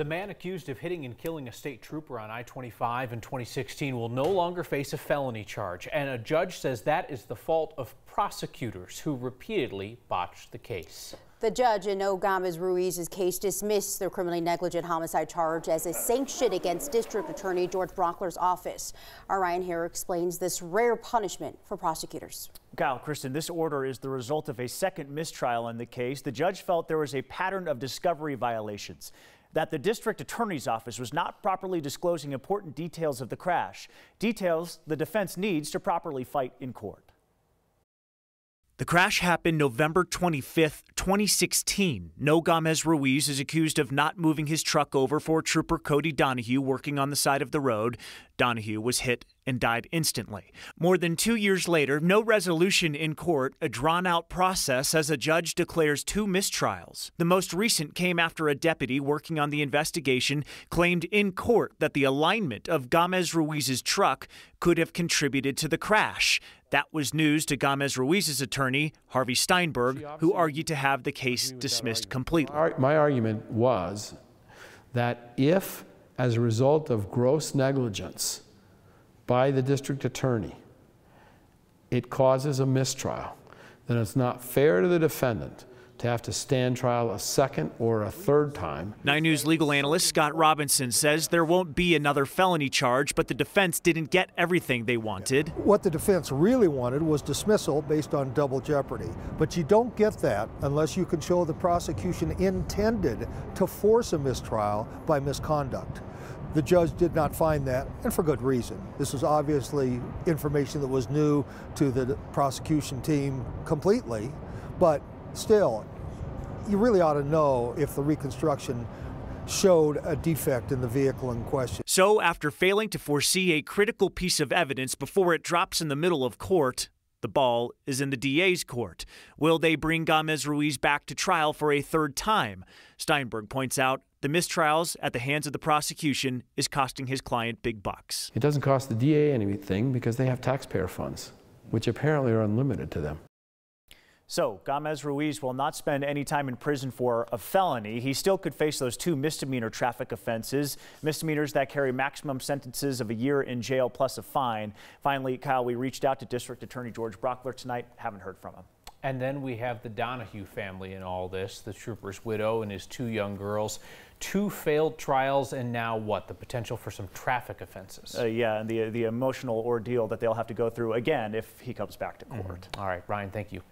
The man accused of hitting and killing a state trooper on I-25 in 2016 will no longer face a felony charge, and a judge says that is the fault of prosecutors who repeatedly botched the case. The judge in Noe Gamez-Ruiz's case dismissed the criminally negligent homicide charge as a sanction against District Attorney George Brauchler's office. Our Ryan Haarer explains this rare punishment for prosecutors. Kyle, Kristen, this order is the result of a second mistrial in the case. The judge felt there was a pattern of discovery violations that the district attorney's office was not properly disclosing important details of the crash, details the defense needs to properly fight in court. The crash happened November 25, 2016. Noe Gamez-Ruiz is accused of not moving his truck over for Trooper Cody Donahue working on the side of the road. Donahue was hit and died instantly. More than two years later, no resolution in court, a drawn out process as a judge declares two mistrials. The most recent came after a deputy working on the investigation claimed in court that the alignment of Gamez-Ruiz's truck could have contributed to the crash. That was news to Gamez-Ruiz's attorney, Harvey Steinberg, who argued to have the case dismissed completely. My argument was that if, as a result of gross negligence by the district attorney, it causes a mistrial, then it's not fair to the defendant to have to stand trial a second or a third time. 9 News legal analyst Scott Robinson says there won't be another felony charge, but the defense didn't get everything they wanted. What the defense really wanted was dismissal based on double jeopardy. But you don't get that unless you can show the prosecution intended to force a mistrial by misconduct. The judge did not find that, and for good reason. This was obviously information that was new to the prosecution team completely, but still, you really ought to know if the reconstruction showed a defect in the vehicle in question. So, after failing to foresee a critical piece of evidence before it drops in the middle of court, the ball is in the DA's court. Will they bring Gamez-Ruiz back to trial for a third time? Steinberg points out the mistrials at the hands of the prosecution is costing his client big bucks. It doesn't cost the DA anything because they have taxpayer funds, which apparently are unlimited to them. So, Gamez-Ruiz will not spend any time in prison for a felony. He still could face those two misdemeanor traffic offenses, misdemeanors that carry maximum sentences of a year in jail plus a fine. Finally, Kyle, we reached out to District Attorney George Brauchler tonight. Haven't heard from him. And then we have the Donahue family in all this, the trooper's widow and his two young girls. Two failed trials and now what? The potential for some traffic offenses. Uh, yeah, and the, the emotional ordeal that they'll have to go through again if he comes back to court. Mm -hmm. All right, Ryan, thank you.